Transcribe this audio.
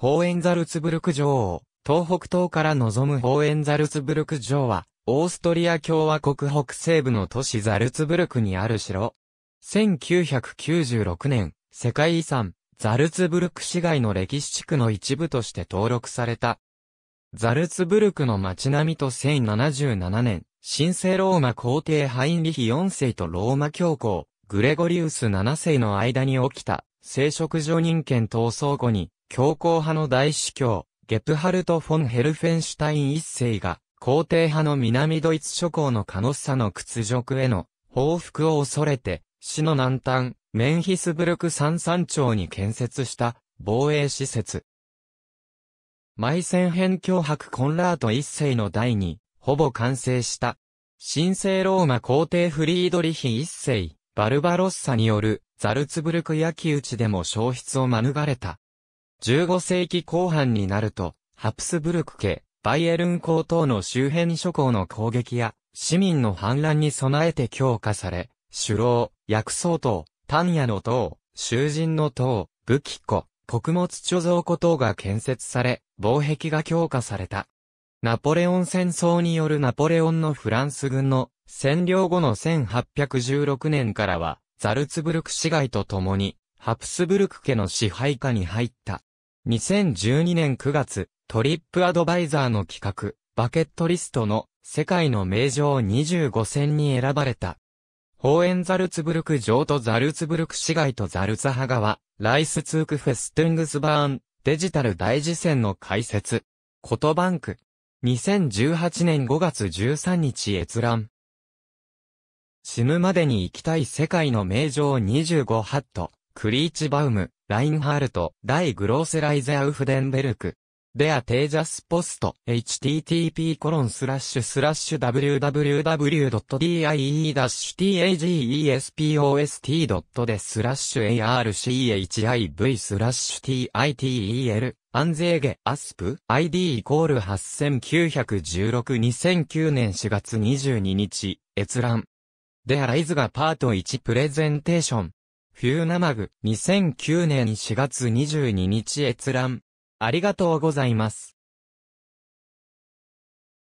ホーエンザルツブルク城を、東北東から望むホーエンザルツブルク城は、オーストリア共和国北西部の都市ザルツブルクにある城。1996年、世界遺産、ザルツブルク市街の歴史地区の一部として登録された。ザルツブルクの街並みと1077年、神聖ローマ皇帝ハインリヒ4世とローマ教皇、グレゴリウス7世の間に起きた、聖職上人権闘争後に、強硬派の大司教、ゲプハルト・フォン・ヘルフェンシュタイン一世が、皇帝派の南ドイツ諸侯のカノッサの屈辱への報復を恐れて、市の南端、メンヒスブルク山山町に建設した防衛施設。マイセン編脅迫コンラート一世の代に、ほぼ完成した。神聖ローマ皇帝フリードリヒ一世、バルバロッサによるザルツブルク焼き討ちでも消失を免れた。15世紀後半になると、ハプスブルク家、バイエルン公等の周辺諸侯の攻撃や、市民の反乱に備えて強化され、首老、薬草等、丹野の塔、囚人の塔、武器庫、穀物貯蔵庫等が建設され、防壁が強化された。ナポレオン戦争によるナポレオンのフランス軍の占領後の1816年からは、ザルツブルク市街と共に、ハプスブルク家の支配下に入った。2012年9月、トリップアドバイザーの企画、バケットリストの世界の名城25選に選ばれた。ホーエンザルツブルク城とザルツブルク市街とザルツハ川、ライスツークフェストゥングスバーン、デジタル大事戦の開設。コトバンク。2018年5月13日閲覧。死ぬまでに行きたい世界の名城25ハット、クリーチバウム、ラインハルト、ダイグローセライゼアウフデンベルク。でアテージャスポスト、http コロンスラッシュスラッシュ www.die-tagespost. でスラッシュ archiv スラッシュ titel アンゼーゲ、アスプ、ID イコール8916 2009年4月22日、閲覧。でアライズがパート1プレゼンテーション。フューナマグ、2009年4月22日閲覧。ありがとうございます。